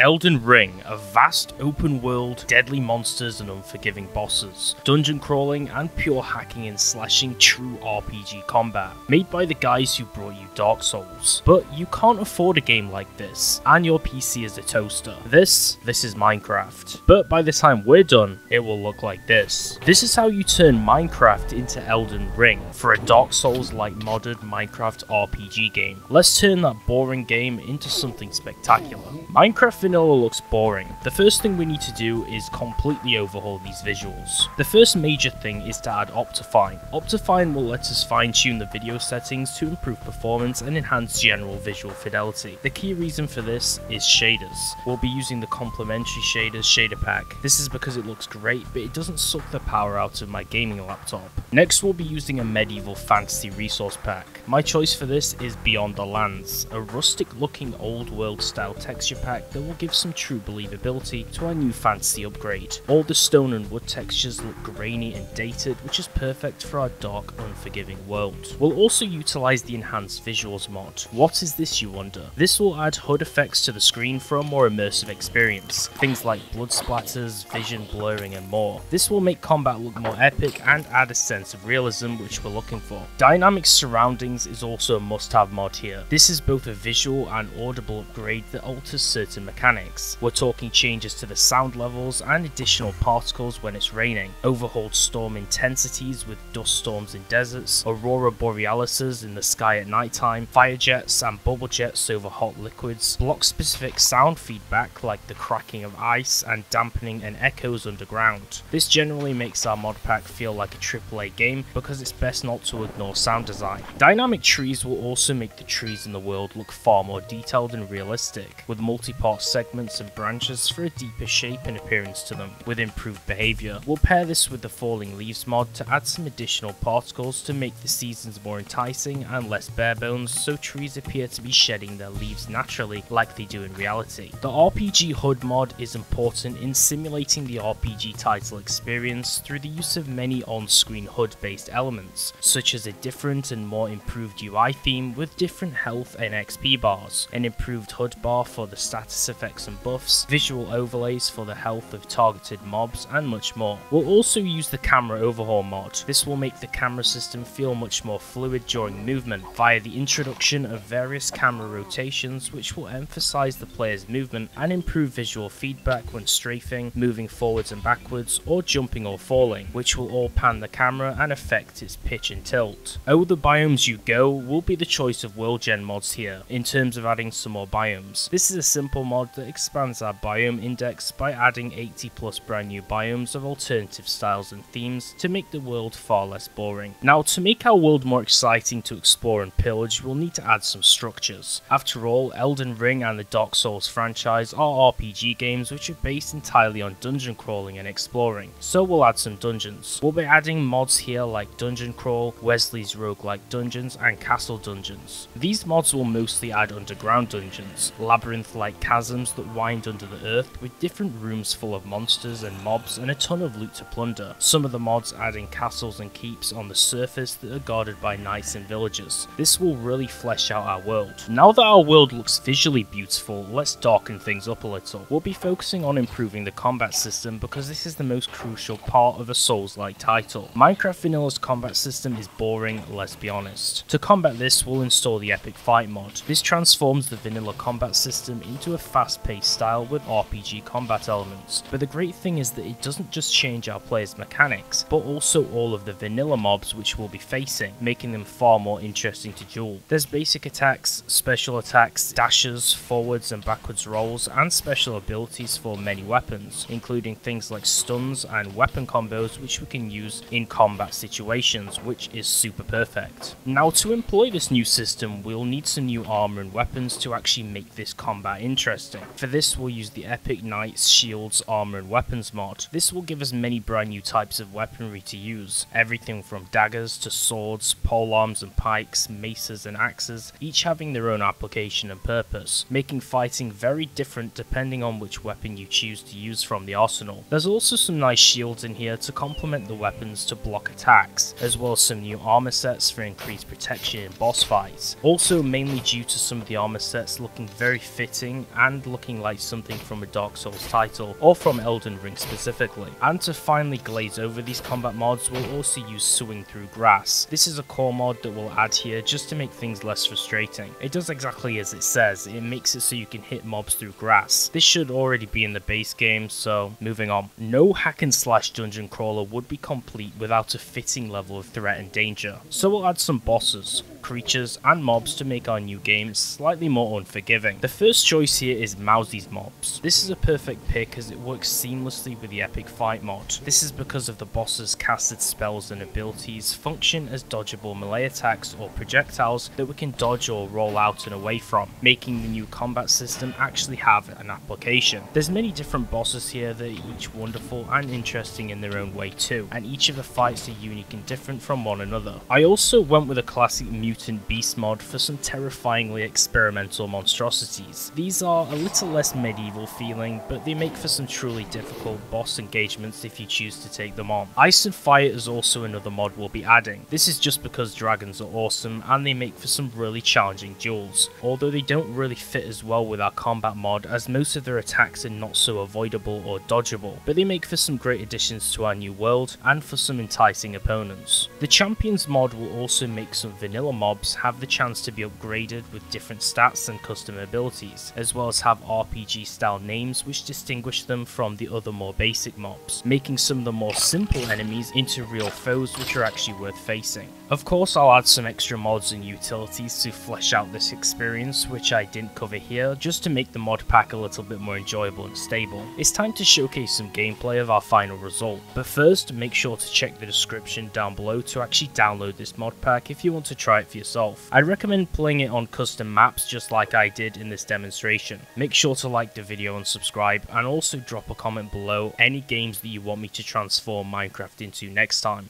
Elden Ring, a vast open world, deadly monsters and unforgiving bosses, dungeon crawling and pure hacking and slashing true RPG combat, made by the guys who brought you Dark Souls. But you can't afford a game like this, and your PC is a toaster. This, this is Minecraft. But by the time we're done, it will look like this. This is how you turn Minecraft into Elden Ring, for a Dark Souls-like modded Minecraft RPG game. Let's turn that boring game into something spectacular. Minecraft Vanilla looks boring. The first thing we need to do is completely overhaul these visuals. The first major thing is to add Optifine. Optifine will let us fine tune the video settings to improve performance and enhance general visual fidelity. The key reason for this is shaders. We'll be using the complementary shaders shader pack. This is because it looks great, but it doesn't suck the power out of my gaming laptop. Next we'll be using a medieval fantasy resource pack. My choice for this is Beyond the Lands, a rustic looking old world style texture pack that will give some true believability to our new fantasy upgrade. All the stone and wood textures look grainy and dated, which is perfect for our dark, unforgiving world. We'll also utilise the enhanced visuals mod. What is this you wonder? This will add HUD effects to the screen for a more immersive experience, things like blood splatters, vision blurring and more. This will make combat look more epic and add a sense of realism which we're looking for. Dynamic surroundings is also a must have mod here. This is both a visual and audible upgrade that alters certain mechanics. We're talking changes to the sound levels and additional particles when it's raining, overhauled storm intensities with dust storms in deserts, aurora borealises in the sky at nighttime, fire jets and bubble jets over hot liquids, block specific sound feedback like the cracking of ice and dampening and echoes underground. This generally makes our mod pack feel like a AAA game because it's best not to ignore sound design. Dynamic trees will also make the trees in the world look far more detailed and realistic, with multi-part segments and branches for a deeper shape and appearance to them, with improved behaviour. We'll pair this with the Falling Leaves mod to add some additional particles to make the seasons more enticing and less bare bones so trees appear to be shedding their leaves naturally like they do in reality. The RPG HUD mod is important in simulating the RPG title experience through the use of many on-screen HUD based elements, such as a different and more improved UI theme with different health and XP bars, an improved HUD bar for the status effects and buffs, visual overlays for the health of targeted mobs, and much more. We'll also use the camera overhaul mod. This will make the camera system feel much more fluid during movement via the introduction of various camera rotations which will emphasize the player's movement and improve visual feedback when strafing, moving forwards and backwards, or jumping or falling, which will all pan the camera and affect its pitch and tilt. Oh the biomes you go will be the choice of world gen mods here, in terms of adding some more biomes. This is a simple mod that expands our biome index by adding 80 plus brand new biomes of alternative styles and themes to make the world far less boring. Now to make our world more exciting to explore and pillage we'll need to add some structures. After all, Elden Ring and the Dark Souls franchise are RPG games which are based entirely on dungeon crawling and exploring, so we'll add some dungeons. We'll be adding mods here like Dungeon Crawl, Wesley's Roguelike Dungeons and Castle Dungeons. These mods will mostly add underground dungeons, labyrinth-like chasms that wind under the earth with different rooms full of monsters and mobs and a ton of loot to plunder. Some of the mods adding castles and keeps on the surface that are guarded by knights and villagers. This will really flesh out our world. Now that our world looks visually beautiful, let's darken things up a little. We'll be focusing on improving the combat system because this is the most crucial part of a Souls-like title. Minecraft Vanilla's combat system is boring, let's be honest. To combat this, we'll install the Epic Fight mod. This transforms the vanilla combat system into a fast-paced style with RPG combat elements. But the great thing is that it doesn't just change our players' mechanics, but also all of the vanilla mobs which we'll be facing, making them far more interesting to duel. There's basic attacks, special attacks, dashes, forwards and backwards rolls, and special abilities for many weapons, including things like stuns and weapon combos which we can use in combat situations, which is super perfect. Now to employ this new system, we'll need some new armor and weapons to actually make this combat interesting. For this we'll use the Epic Knights, Shields, Armor and Weapons mod. This will give us many brand new types of weaponry to use, everything from daggers to swords, polearms and pikes, maces and axes, each having their own application and purpose, making fighting very different depending on which weapon you choose to use from the arsenal. There's also some nice shields in here to complement the weapons to block attacks, as well as some new armor sets for increased protection in boss fights. Also mainly due to some of the armor sets looking very fitting and looking like something from a Dark Souls title, or from Elden Ring specifically. And to finally glaze over these combat mods, we'll also use Swing Through Grass. This is a core mod that we'll add here just to make things less frustrating. It does exactly as it says, it makes it so you can hit mobs through grass. This should already be in the base game, so moving on. No hack and slash dungeon crawler would be complete without a fitting level of threat and danger, so we'll add some bosses creatures, and mobs to make our new game slightly more unforgiving. The first choice here is Mowzie's Mobs. This is a perfect pick as it works seamlessly with the Epic Fight mod. This is because of the boss's casted spells and abilities function as dodgeable melee attacks or projectiles that we can dodge or roll out and away from, making the new combat system actually have an application. There's many different bosses here that are each wonderful and interesting in their own way too, and each of the fights are unique and different from one another. I also went with a classic Mutant Beast mod for some terrifyingly experimental monstrosities. These are a little less medieval feeling, but they make for some truly difficult boss engagements if you choose to take them on. Ice and Fire is also another mod we'll be adding. This is just because dragons are awesome and they make for some really challenging duels, although they don't really fit as well with our combat mod as most of their attacks are not so avoidable or dodgeable, but they make for some great additions to our new world and for some enticing opponents. The Champions mod will also make some vanilla mobs have the chance to be upgraded with different stats and custom abilities, as well as have RPG style names which distinguish them from the other more basic mobs, making some of the more simple enemies into real foes which are actually worth facing. Of course I'll add some extra mods and utilities to flesh out this experience which I didn't cover here just to make the mod pack a little bit more enjoyable and stable. It's time to showcase some gameplay of our final result, but first make sure to check the description down below to actually download this mod pack if you want to try it for yourself. I'd recommend playing it on custom maps just like I did in this demonstration. Make sure to like the video and subscribe and also drop a comment below any games that you want me to transform Minecraft into next time.